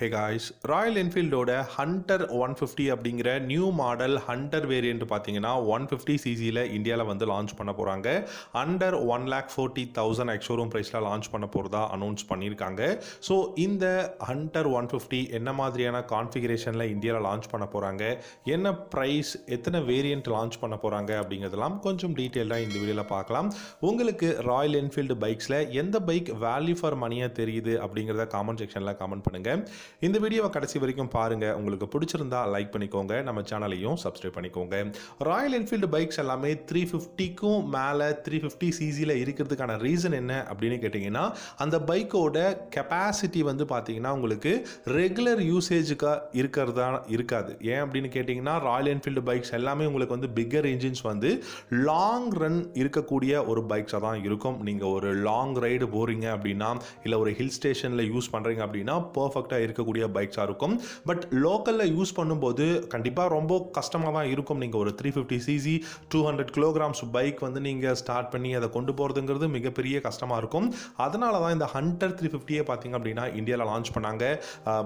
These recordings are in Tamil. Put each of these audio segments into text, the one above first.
ஹே காய்ஸ் ராயல் என்ஃபீல்டோட ஹண்டர் ஒன் ஃபிஃப்டி அப்படிங்கிற நியூ மாடல் ஹண்டர் வேரியண்ட் பார்த்தீங்கன்னா ஒன் ஃபிஃப்டி சிசியில் இந்தியாவில் வந்து லான்ச் பண்ண போகிறாங்க under one lakh forty thousand ex showroom ப்ரைஸில் லான்ச் பண்ண போகிறதா அனௌன்ஸ் பண்ணியிருக்காங்க ஸோ இந்த ஹண்டர் ஒன் ஃபிஃப்டி என்ன மாதிரியான கான்ஃபிகரேஷனில் இந்தியாவில் லான்ச் பண்ண போகிறாங்க என்ன ப்ரைஸ் எத்தனை வேரியண்ட் லான்ச் பண்ண போகிறாங்க அப்படிங்கிறதெல்லாம் கொஞ்சம் டீட்டெயிலாக இந்த வீடியோவில் பார்க்கலாம். உங்களுக்கு ராயல் என்ஃபீல்டு பைக்ஸில் எந்த பைக் வேல்யூ ஃபார் மணியாக தெரியுது அப்படிங்கிறத காமெண்ட் செக்ஷனில் காமெண்ட் பண்ணுங்கள் இந்த வீடியோவை கடைசி வரைக்கும் பாருங்கள் உங்களுக்கு பிடிச்சிருந்தா லைக் பண்ணிக்கோங்க. நம்ம சேனலையும் சப்ஸ்கிரைப் பண்ணிக்கோங்க. ராயல் என்ஃபீல்டு பைக்ஸ் எல்லாமே த்ரீ ஃபிஃப்டிக்கும் மேலே த்ரீ ஃபிஃப்டி சிசியில் இருக்கிறதுக்கான ரீசன் என்ன அப்படின்னு கேட்டிங்கன்னா அந்த பைக்கோட கெப்பாசிட்டி வந்து பார்த்தீங்கன்னா உங்களுக்கு ரெகுலர் யூசேஜுக்காக இருக்கிறதா இருக்காது. ஏன் அப்படின்னு கேட்டிங்கன்னா ராயல் என்ஃபீல்டு பைக்ஸ் எல்லாமே உங்களுக்கு வந்து பிக்கர் இன்ஜின்ஸ் வந்து லாங் ரன் இருக்கக்கூடிய ஒரு பைக்ஸாக தான் இருக்கும். நீங்கள் ஒரு லாங் ரைடு போகிறீங்க அப்படின்னா இல்லை ஒரு ஹில் ஸ்டேஷனில் யூஸ் பண்ணுறீங்க அப்படின்னா பர்ஃபெக்டாக இருக்கக்கூடிய பைக்ஸாக இருக்கும். பட் லோக்கலில் யூஸ் பண்ணும்போது கண்டிப்பாக ரொம்ப கஷ்டமாக தான் இருக்கும். நீங்கள் ஒரு three fifty CC two hundred kilograms bike வந்து நீங்கள் ஸ்டார்ட் பண்ணி அதை கொண்டு போகிறதுங்கிறது மிகப்பெரிய கஷ்டமாக இருக்கும். அதனால தான் இந்த ஹண்டர் த்ரீ ஃபிஃப்டியே பார்த்தீங்க அப்படின்னா இந்தியாவில் லான்ச் பண்ணாங்க.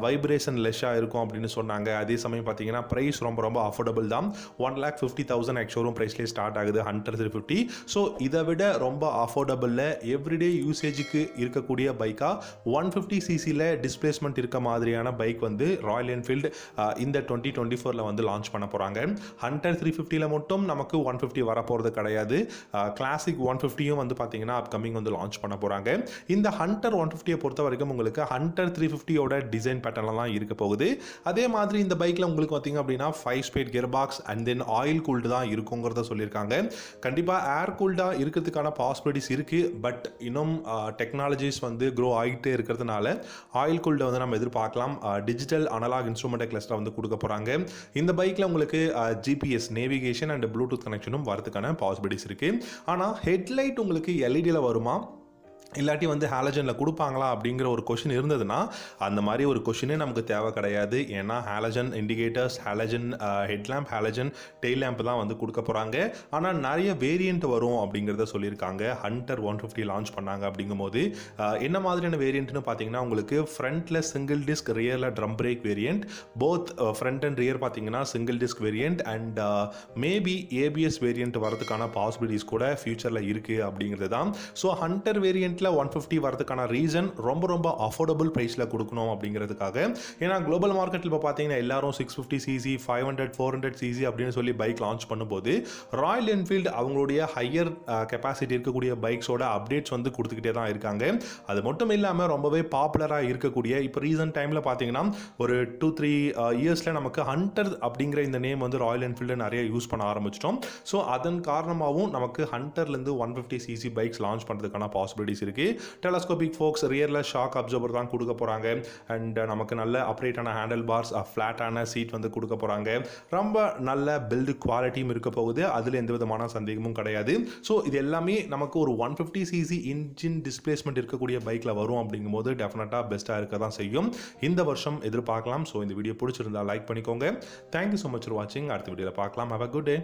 வைப்ரேஷன் லெஷ்ஷாக இருக்கும் அப்படின்னு சொன்னாங்க. அதே சமயம் பார்த்தீங்கன்னா ப்ரைஸ் ரொம்ப ரொம்ப அஃபோர்டபுள் தான். ஒன் லேக் ஃபிஃப்டி தௌசண்ட் ஆக்சுவலும் ப்ரைஸ்லேயே ஸ்டார்ட் ஆகுது ஹண்டர் த்ரீ ஃபிஃப்டி ஸோ இதை விட ரொம்ப அஃபோர்டபுளில் எவ்ரிடே யூசேஜுக்கு இருக்கக்கூடிய பைக்காக ஒன் ஃபிஃப்டி சிசியில் டிஸ்பிளேஸ்மெண்ட் இருக்க மாதிரியான பைக் வந்து ராயல் என்ஃபீல்டு இந்த டுவெண்ட்டி டுவெண்ட்டி ஃபோரில் வந்து லான்ச் பண்ண போகிறாங்க ஹண்டர் த்ரீ ஃபிஃப்டியில் மட்டும் நமக்கு ஒன் ஃபிஃப்டி வரப்போகிறது கிடையாது. கிளாசிக் ஒன் ஃபிஃப்டியும் வந்து பார்த்தீங்கன்னா அப்கமிங் வந்து லான்ச் பண்ண போகிறாங்க இந்த ஹண்டர் ஒன் ஃபிஃப்டியை பொறுத்த வரைக்கும் உங்களுக்கு ஹண்டர் த்ரீ ஃபிஃப்டியோட டிசைன் பேட்டர்லாம் இருக்க போகுது. அதே மாதிரி இந்த பைக்கில் உங்களுக்கு பார்த்தீங்க அப்படின்னா five speed gear box and then oil cooled தான் இருக்குங்கிறத சொல்லியிருக்காங்க. கண்டிப்பாக ஏர் கூல்டாக இருக்கிறதுக்கான பாசிபிலிட்டிஸ் இருக்குது பட் இன்னும் டெக்னாலஜிஸ் வந்து க்ரோ ஆகிட்டே இருக்கிறதுனால ஆயில் கூல்டை வந்து நம்ம பார்க்கலாம். டிஜிட்டல் அனலாக் இன்ஸ்ட்ருமெண்ட் கிளஸ்டர் வந்து கொடுக்க போகிறாங்க இந்த பைக்கில் உங்களுக்கு ஜிபிஎஸ் நேவிகேஷன் அண்ட் ப்ளூடூத் கனெக்ஷனும் வரதுக்கான பாசிபிலிட்டிஸ் இருக்குது ஆனால் ஹெட்லைட் உங்களுக்கு எல்இடியில் வருமா? இல்லாட்டி வந்து ஹாலஜனில் கொடுப்பாங்களா அப்படிங்கிற ஒரு கொஷின் இருந்ததுன்னா அந்த மாதிரி ஒரு கொஷினே நமக்கு தேவை கிடையாது. ஏன்னா halogen indicators halogen headlamp halogen tail lamp தான் வந்து கொடுக்க போகிறாங்க ஆனால் நிறைய வேரியண்ட் வரும் அப்படிங்கிறத சொல்லியிருக்காங்க. ஹண்டர் ஒன் ஃபிஃப்டி லான்ச் பண்ணாங்க அப்படிங்கும்போது uh, என்ன மாதிரியான வேரியண்ட்னு பார்த்தீங்கன்னா உங்களுக்கு ஃப்ரண்ட்டில் single disc ரியரில் drum brake variant both front and rear பார்த்தீங்கன்னா single disc variant and maybe ABS variant வரதுக்கான பாசிபிலிட்டிஸ் கூட ஃபியூச்சரில் இருக்குது அப்படிங்கிறது தான். ஸோ ஹண்டர் வேரியண்ட்டில் ஒன் ஃபிஃப்டி வரதுக்கான ரீசன் ரொம்ப ரொம்ப அஃபோர்டபுள் ப்ரைஸில் கொடுக்கணும் அப்படிங்கிறதுக்காக. ஏன்னா குளோபல் மார்க்கெட்டில் இப்போ பார்த்தீங்கன்னா எல்லாரும் six fifty CC five hundred four hundred CC அப்படின்னு சொல்லி பைக் லான்ச் பண்ணும்போது ராயல் என்ஃபீல்டு அவங்களுடைய ஹையர் கெப்பாசிட்டி uh, இருக்கக்கூடிய பைக்ஸோட அப்டேட்ஸ் வந்து கொடுத்துக்கிட்டே தான் இருக்காங்க. அது மட்டும் இல்லாமல் ரொம்பவே பாப்புலராக இருக்கக்கூடிய இப்போ ரீசன்ட் டைமில் பார்த்தீங்கன்னா ஒரு டூ த்ரீ இயர்ஸில் நமக்கு ஹண்டர் அப்படிங்கிற இந்த நேம் வந்து ராயல் என்ஃபீல்டு நிறைய யூஸ் பண்ண ஆரம்பிச்சிட்டோம். ஸோ அதன் காரணமாகவும் நமக்கு ஹண்டர்லேருந்து one fifty CC bikes launch பண்ணுறதுக்கான பாசிபிலிட்டிஸ் இருக்குது டெலஸ்கோபிக் ஃபோக்ஸ் ரியரில் ஷாக் அப்சர்வர் தான் கொடுக்க போகிறாங்க அண்ட் uh, நமக்கு நல்ல அப்ரேட்டான ஹேண்டில் பார்ஸ் ஃப்ளாட்டான சீட் வந்து கொடுக்க போகிறாங்க ரொம்ப நல்ல பில்டு குவாலிட்டியும் இருக்க போகுது. அதில் எந்த விதமான சந்தேகமும் கிடையாது. ஸோ இது எல்லாமே நமக்கு ஒரு one fifty CC engine displacement இருக்கக்கூடிய பைக்கில் வரும் அப்படிங்கும்போது டெஃபினட்டாக பெஸ்ட்டாக இருக்க தான் செய்யும். இந்த வருஷம் எதிர்பார்க்கலாம். ஸோ இந்த வீடியோ பிடிச்சிருந்தா லைக் பண்ணிக்கோங்க. தேங்க்யூ ஸோ மச் ஃபார் வாட்சிங் அடுத்த வீடியோவில் பார்க்கலாம். Have a good day